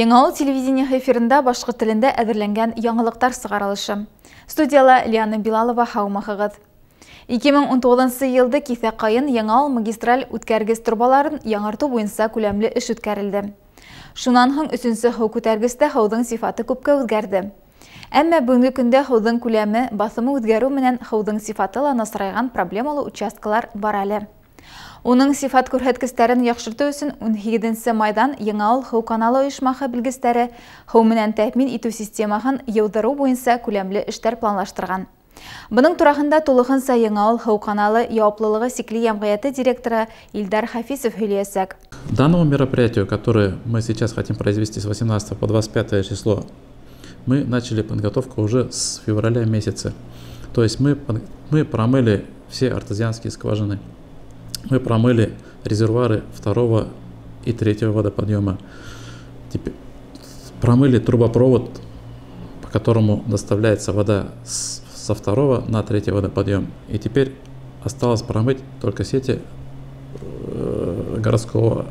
Яңауыл телевидение эфирында башқұрт тілінде әзірленген яңылықтар сығарылышы. Студияла Лиана Билалова хаумақығыз. 2019 елді кисе қайын Яңауыл магистраль үткәргіз тұрбаларын яңарту бойынса күләмлі іш үткәрілді. Шунан һың үшінсі хау күтәргісті хаудың сифаты көпкә үзгәрді. Әммә бүгінгі күндә хаудың күләме басымы үзгәру менән хаудың сифаты ла насырайған проблемалы участкалар бар әле. Уның сифат күрһәткестәрен яхшырту өсөн 17 майдан Яңауыл һыу каналы оешмаһы белгечләре һыу менән тәэмин итү системаһын яудыру буенча күләмле эшләр планлаштырган. Бұның турахында тулыгынса Яңауыл һыу каналы яуаплылыгы сикле ямгыяты директоры Илдар Хафисов һөйләсәк. Данному мероприятию, которое мы сейчас хотим произвести с 18 по 25 число, мы начали подготовку уже с февраля месяца. То есть мы, мы промыли все артезианские скважины мы промыли резервуары второго и третьего водоподъема. Теперь промыли трубопровод, по которому доставляется вода со второго на третий водоподъем. И теперь осталось промыть только сети э, городского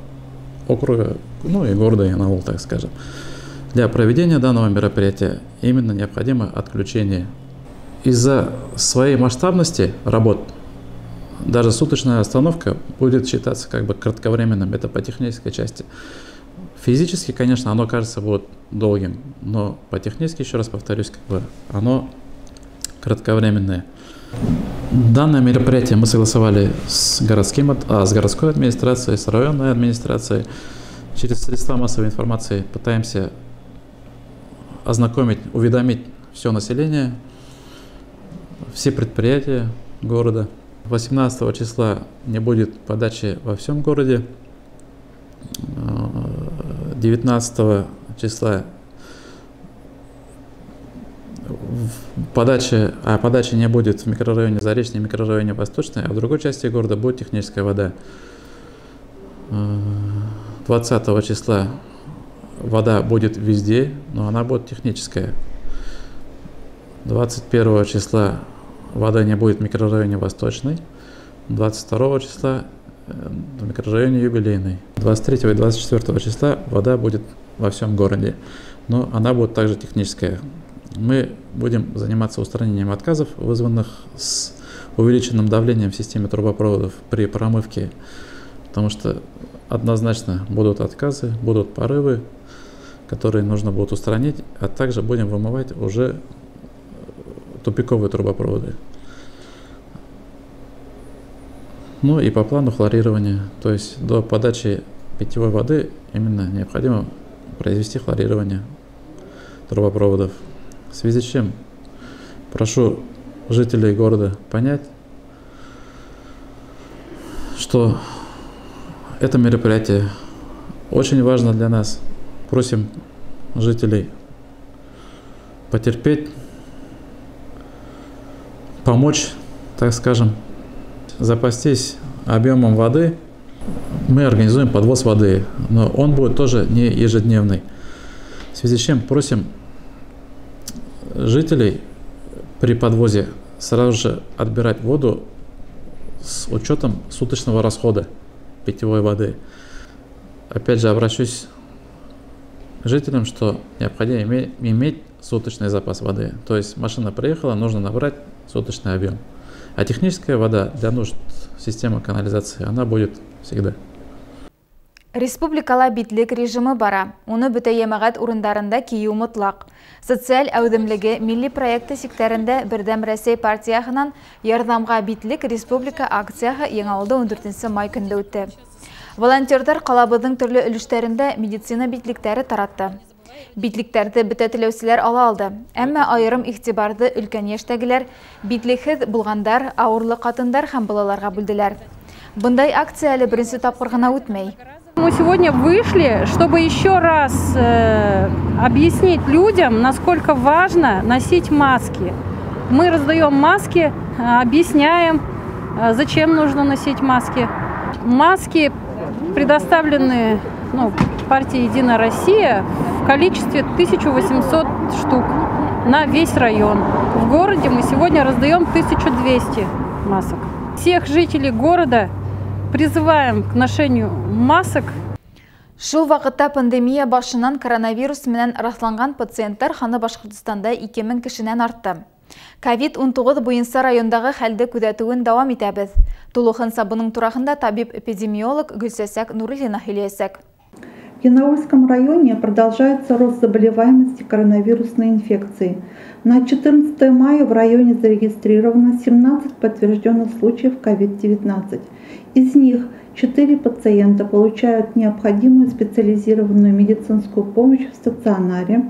округа, ну и города Янаул, так скажем. Для проведения данного мероприятия именно необходимо отключение. Из-за своей масштабности работ даже суточная остановка будет считаться как бы кратковременным, это по технической части. Физически, конечно, оно кажется вот долгим, но по технически, еще раз повторюсь, как бы оно кратковременное. Данное мероприятие мы согласовали с, городским, а, с городской администрацией, с районной администрацией. Через средства массовой информации пытаемся ознакомить, уведомить все население, все предприятия города – 18 числа не будет подачи во всем городе. 19 числа подача, а подачи не будет в микрорайоне Заречный, микрорайоне Восточный, а в другой части города будет техническая вода. 20 числа вода будет везде, но она будет техническая. 21 числа вода не будет в микрорайоне Восточный. 22 числа э, в микрорайоне Юбилейный. 23 и 24 числа вода будет во всем городе, но она будет также техническая. Мы будем заниматься устранением отказов, вызванных с увеличенным давлением в системе трубопроводов при промывке, потому что однозначно будут отказы, будут порывы, которые нужно будет устранить, а также будем вымывать уже тупиковые трубопроводы. Ну и по плану хлорирования, то есть до подачи питьевой воды именно необходимо произвести хлорирование трубопроводов. В связи с чем прошу жителей города понять, что это мероприятие очень важно для нас. Просим жителей потерпеть, помочь, так скажем, запастись объемом воды. Мы организуем подвоз воды, но он будет тоже не ежедневный. В связи с чем просим жителей при подвозе сразу же отбирать воду с учетом суточного расхода питьевой воды. Опять же, обращусь к жителям, что необходимо иметь суточный запас воды. То есть машина приехала, нужно набрать суточный объем. А техническая вода для нужд системы канализации, она будет всегда. Республикала битлек режимы бара. Уны бүті емағат урындарында кию мұтлақ. Социаль әудімлігі милли проекты секторында бірдәм Рәсей партияхынан ярдамға битлік республика акцияғы еңауылды 14 май күнді өтті. Волонтердар қалабыдың түрлі үліштерінде медицина битліктері таратты. Битліктерді бітәтілеусілер ала алды. Әмі айырым ихтибарды үлкен ештәгілер, битлікхіз бұлғандар, ауырлы қатындар һәм балаларға бүлділер. Бұндай акция әлі бірінші тапқырғына өтмей. Мы сегодня вышли, чтобы еще раз э, объяснить людям, насколько важно носить маски. Мы раздаем маски, объясняем, э, зачем нужно носить маски. Маски предоставлены ну, партии «Единая Россия» в количестве 1800 штук на весь район. В городе мы сегодня раздаем 1200 масок. Всех жителей города призываем к ношению масок Шул вақытта пандемия башынан коронавирус менән расланган пациенттар ханы Башкортостанда 2000 кешенән артты. Ковид-19 буенча райондагы хәлде күзәтүен дәвам итәбез. Тулыхынса буның турахында табиб-эпидемиолог Гөлсәсәк Нурилина һөйләсәк. В Янаульском районе продолжается рост заболеваемости коронавирусной инфекцией. На 14 мая в районе зарегистрировано 17 подтвержденных случаев COVID-19. Из них 4 пациента получают необходимую специализированную медицинскую помощь в стационаре,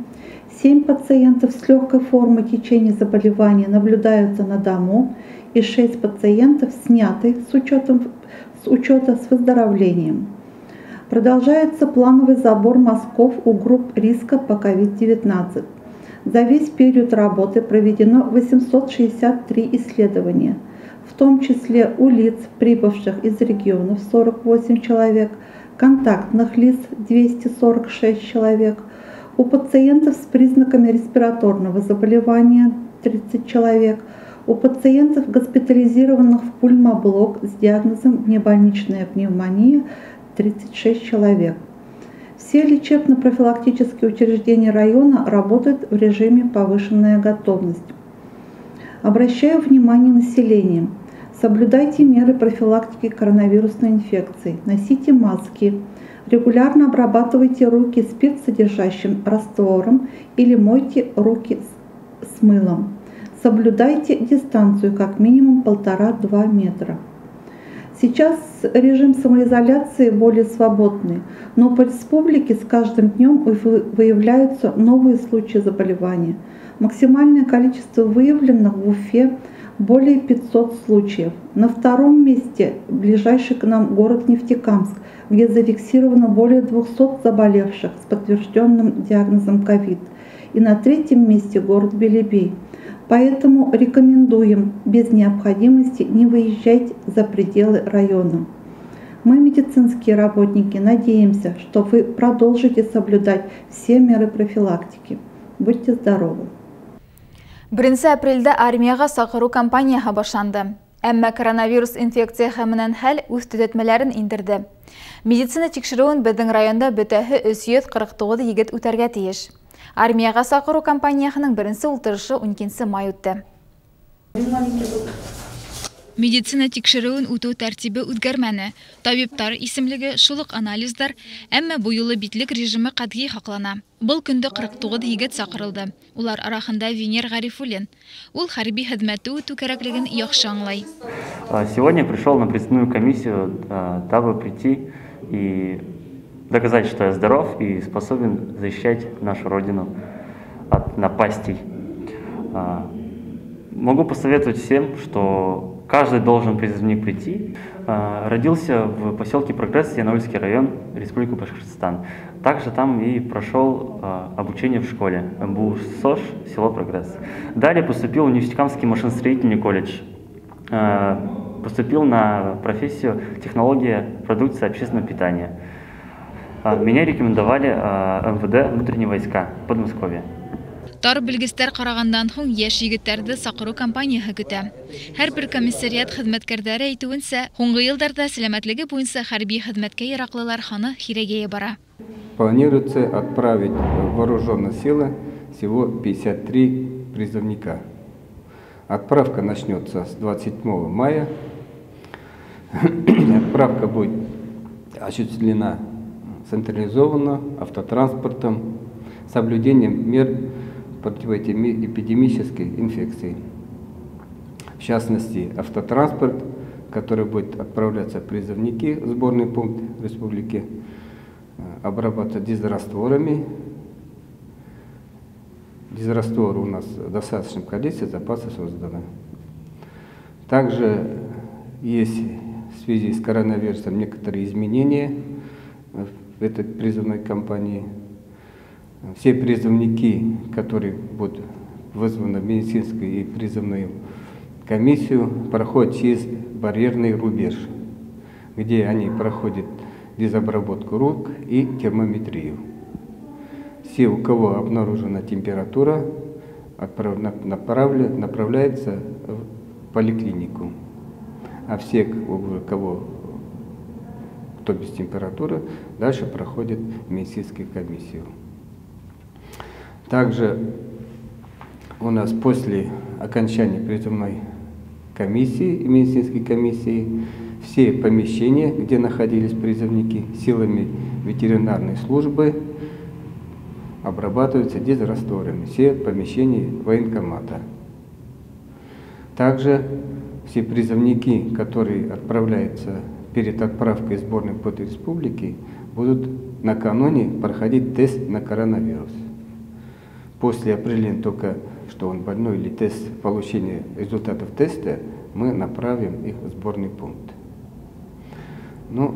7 пациентов с легкой формой течения заболевания наблюдаются на дому и 6 пациентов сняты с, учетом, с учета с выздоровлением. Продолжается плановый забор мазков у групп риска по COVID-19. За весь период работы проведено 863 исследования, в том числе у лиц, прибывших из регионов 48 человек, контактных лиц 246 человек, у пациентов с признаками респираторного заболевания 30 человек, у пациентов, госпитализированных в пульмоблок с диагнозом внебольничная пневмония 36 человек. Все лечебно-профилактические учреждения района работают в режиме повышенная готовность. Обращаю внимание населения. Соблюдайте меры профилактики коронавирусной инфекции. Носите маски. Регулярно обрабатывайте руки спиртсодержащим раствором или мойте руки с мылом. Соблюдайте дистанцию как минимум 1,5-2 метра. Сейчас режим самоизоляции более свободный, но по республике с каждым днем выявляются новые случаи заболевания. Максимальное количество выявленных в Уфе более 500 случаев. На втором месте ближайший к нам город Нефтекамск, где зафиксировано более 200 заболевших с подтвержденным диагнозом ковид. И на третьем месте город Белебей – Поэтому рекомендуем без необходимости не выезжать за пределы района. Мы, медицинские работники, надеемся, что вы продолжите соблюдать все меры профилактики. Будьте здоровы! Бірінші апрельді армияға сақыру компанияға башланды. Әммә коронавирус инфекциясы менән хәл үз төзәтмәләрен индерде. Медицина тикшерүен безнең районда бөтәһе 349 егет үтәргә тиеш. армияға сақыру компанияқының бірінсі ұлтырышы үнкенсі май өтті. Медицина текшіруін ұту тәртібі үдгәрмәні. Табиптар есімлігі, шулық анализдар, әмі бойылы бетлік режимі қатғи хақлана. Бұл күнді 49 егет сақырылды. Олар арақында Венер Гарифулен. Ол қарби хәдмәті өту кәрәклігін яқшы аңлай. Сегодня пришел на представную комиссию, э, дабы прийти и доказать, что я здоров и способен защищать нашу Родину от напастей. А, могу посоветовать всем, что каждый должен призывник прийти. А, родился в поселке Прогресс, Янаульский район, Республика Башкортостан. Также там и прошел а, обучение в школе МБУ СОЖ, село Прогресс. Далее поступил в Нефтекамский машиностроительный колледж. Поступил на профессию технология продукции общественного питания. Меня рекомендовали МВД внутренние войска Подмосковье. Тар белгестәр карагандан һуң яшь егетләрне сакыру компанияһы көтә. Һәр бер комиссариат хезмәткәрләре әйтүенсә, һуңгы елларда сәламәтлеге буенча хәрби хезмәткә яраклылар ханы хирәгәя бара. Планируется отправить в вооруженные силы всего 53 призывника. Отправка начнется с 27 мая. Отправка будет осуществлена централизованно, автотранспортом, соблюдением мер противоэпидемической инфекции. В частности, автотранспорт, который будет отправляться призывники в сборный пункт республики, э, обрабатывать дизрастворами. Дизрастворы у нас в достаточном количестве, запасы созданы. Также есть в связи с коронавирусом некоторые изменения в этой призывной кампании. Все призывники, которые будут вызваны в медицинскую и призывную комиссию, проходят через барьерный рубеж, где они проходят дезобработку рук и термометрию. Все, у кого обнаружена температура, направляются в поликлинику. А все, у кого кто без температуры, дальше проходит медицинскую комиссию. Также у нас после окончания призывной комиссии, медицинской комиссии, все помещения, где находились призывники, силами ветеринарной службы обрабатываются дезрастворами, все помещения военкомата. Также все призывники, которые отправляются перед отправкой сборной под республики, будут накануне проходить тест на коронавирус. После определения только, что он больной или тест получения результатов теста, мы направим их в сборный пункт. Ну,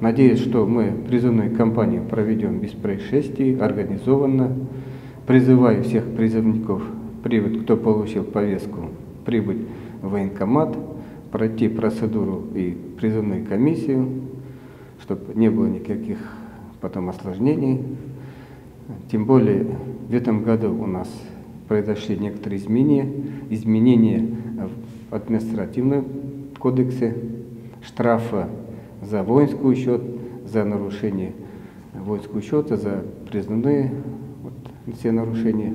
надеюсь, что мы призывную кампанию проведем без происшествий, организованно. Призываю всех призывников, прибыть, кто получил повестку, прибыть в военкомат, пройти процедуру и призывную комиссию, чтобы не было никаких потом осложнений. Тем более в этом году у нас произошли некоторые изменения, изменения в административном кодексе, штрафа за воинскую счет, за нарушение воинского счета, за признанные вот, все нарушения.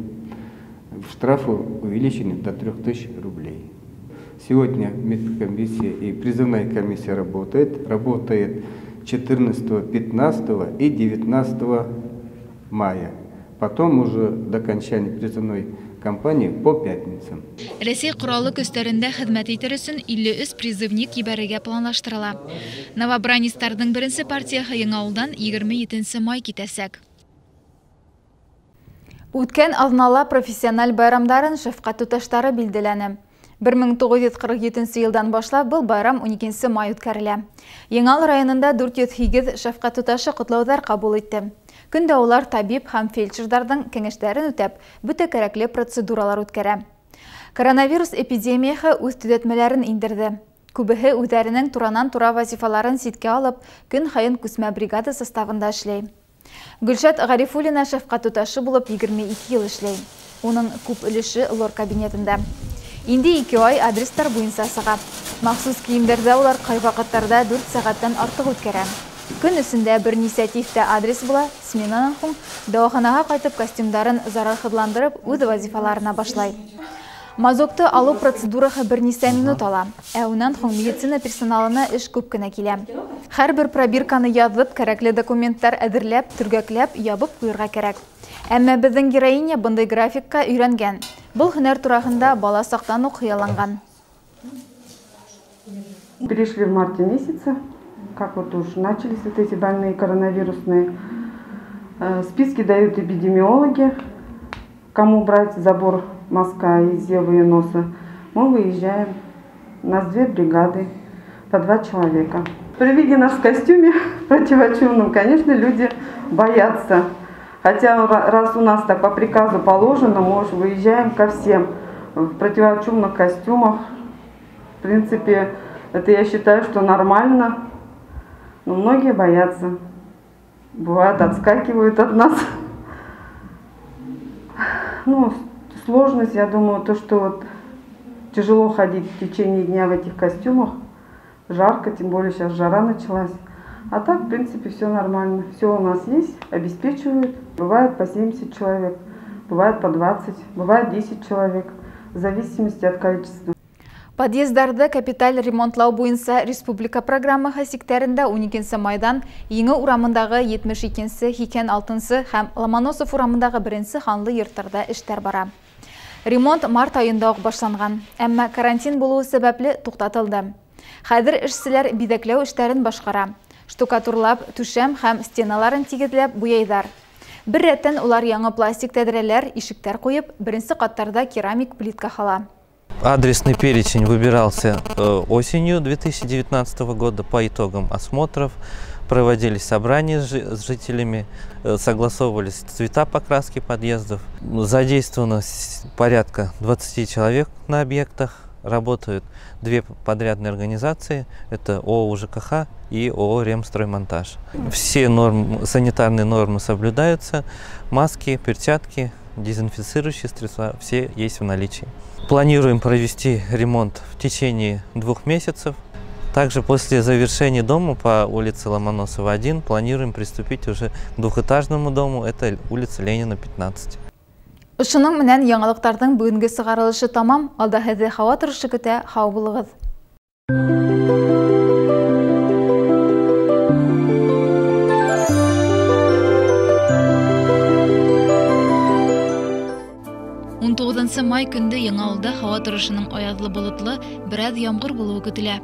Штрафы увеличены до 3000 рублей. Сегодня медкомиссия и призывная комиссия работает. Работает 14, 15 и 19 мая. Потом уже до окончания призывной кампании по пятницам. Рәсей құралы көстәрендә хезмәт итер өчен 53 призывник ебәрергә планлаштырыла. Новобранецларның беренче партияһы Яңавылдан 27 май китәсәк. Үткән азнала профессиональ байрамдарын шәфкать туташтары билделәне. 1947 елдан башлап был байрам 12 май үткәрелә. Яңал районында 408 шәфкать туташы котлаулар кабул итте. Көндә улар табиб һәм фельдшердарның кеңешләрен үтәп, бөтә кәрәкле процедуралар үткәрә. Коронавирус эпидемияһы үз төзәтмәләрен индерде. Күбеһе үҙәренең туранан-тура вазифаларын ситкә алып, көн һайын күсмә бригада составында эшләй. Гөлшат Гарифулина шәфкать туташы булып 22 ел эшләй. Уның күп өлеше лор кабинетында. Инде 2 ай адрестар буйынса сағат. Мақсус киімдерді олар қай вақыттарда 4 сағаттан артық өткерем. Күн үсінде бір инициативті адрес бұла, сменанан құм дауаханаға қайтып костюмдарын зарарқыдландырып, өз вазифаларына башлай. Мазокты алу процедураға бір несе минут ала, әуінен құң медицина персоналына іш көп кіна келе. Хәр пробирканы язып, кәрәклі документтар әдірләп, түргәкләп, ябып қойырға кәрәк. Әммә безнең героиня бындай графикка өйрәнгән. Бұл һөнәр турахында бала сақтан ук. Перешли в марте месяце, как вот уж начались вот эти больные коронавирусные. Э, списки дают эпидемиологи, кому брать забор мазка из зева и носа. Мы выезжаем. У нас две бригады, по два человека. При виде нас в костюме противочумном, конечно, люди боятся. Хотя раз у нас так по приказу положено, мы уже выезжаем ко всем в противочумных костюмах. В принципе, это я считаю, что нормально. Но многие боятся. Бывает, отскакивают от нас. Ну, сложность, я думаю, то, что вот тяжело ходить в течение дня в этих костюмах. Жарко, тем более сейчас жара началась. А так, в принципе, все нормально. Все у нас есть, обеспечивают. Бывает по 70 человек, бывает по 20, бывает 10 человек, в зависимости от количества. Подъездарды капитал ремонтлау бойынса республика программы хасиктарында 12-сі майдан, еңі урамындағы 72-сі, хикен 6-сі, хәм Ломоносов урамындағы 1-сі ханлы ертарда іштер бара. Ремонт март айында оқ башланған, әмі карантин болуы сәбәплі тұқтатылды. Хәдір ішсілер бидәкләу іштерін башқара. Штукатурлап, түшәм һәм стеналарын тигезләп буяйдар. Бер рәттән улар яңы пластик тәҙрәләр, ишектәр куеп, беренсе каттарда керамик плитка һала. Адресный перечень выбирался э, осенью 2019 года по итогам осмотров. Проводились собрания с жителями, э, согласовывались цвета покраски подъездов. Задействовано порядка 20 человек на объектах работают две подрядные организации, это ООО ЖКХ и ООО Ремстроймонтаж. Все нормы, санитарные нормы соблюдаются, маски, перчатки, дезинфицирующие средства, все есть в наличии. Планируем провести ремонт в течение двух месяцев. Также после завершения дома по улице Ломоносова 1 планируем приступить уже к двухэтажному дому, это улица Ленина 15. Ошының менән яңалыктарның бүгенге сыгарылышы тамам, алда һеҙҙе һауа торышы көтә, һау булығыҙ. Он тоғыҙынсы май көнде Яңауылда һауа торышының аяҙлы болотлы, берәҙ ямғыр булыуы көтөлә.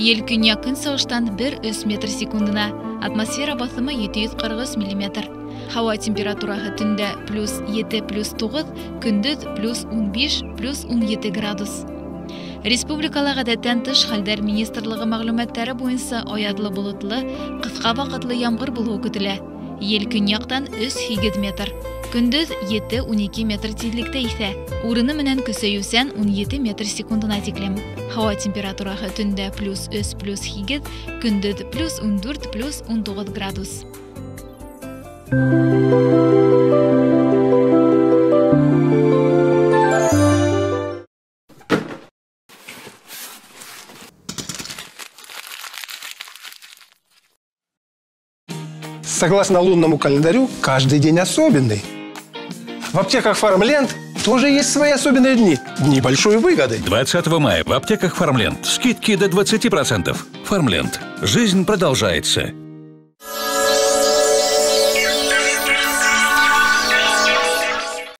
Ел көньяҡ көнсығыштан 1-3 метр секундына, атмосфера баҫымы 743 миллиметр. Һауа температураһы төндә плюс 7 плюс 9, көндөҙ плюс 15 плюс 17 градус. Республикала ғәдәттән тыш хәлдәр министрлыгы мәғлүмәттәре буйынса аяҙлы болотлы, ҡыҫҡа ваҡытлы ямғыр булыуы көтөлә. Ел көньяҡтан 3-8 метр. Көндөҙ 7-12 метр тиҙлектә иҫә. Урыны менән көсәйеүсән 17 метр секундына тиклем. Һауа температураһы төндә плюс 3 плюс 8, көндөҙ плюс 14 плюс 19 градус. Согласно лунному календарю, каждый день особенный. В аптеках «Фармленд» тоже есть свои особенные дни. Дни большой выгоды. 20 мая в аптеках «Фармленд» скидки до 20%. «Фармленд». Жизнь продолжается.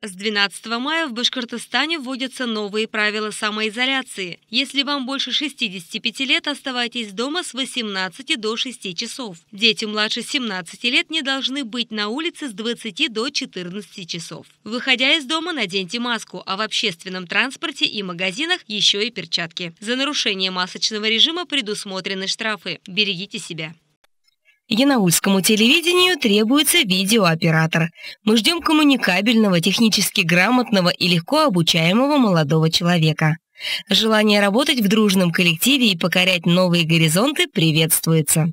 С 12 мая в Башкортостане вводятся новые правила самоизоляции. Если вам больше 65 лет, оставайтесь дома с 18 до 6 часов. Дети младше 17 лет не должны быть на улице с 20 до 14 часов. Выходя из дома, наденьте маску, а в общественном транспорте и магазинах еще и перчатки. За нарушение масочного режима предусмотрены штрафы. Берегите себя. Янаульскому телевидению требуется видеооператор. Мы ждем коммуникабельного, технически грамотного и легко обучаемого молодого человека. Желание работать в дружном коллективе и покорять новые горизонты приветствуется.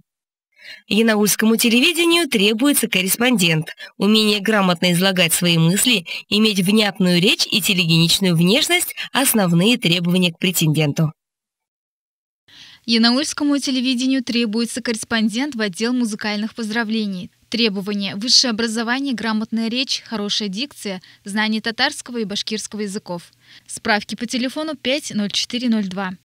Янаульскому телевидению требуется корреспондент, умение грамотно излагать свои мысли, иметь внятную речь и телегеничную внешность – основные требования к претенденту. Янаульскому телевидению требуется корреспондент в отдел музыкальных поздравлений. Требования – высшее образование, грамотная речь, хорошая дикция, знание татарского и башкирского языков. Справки по телефону 50402.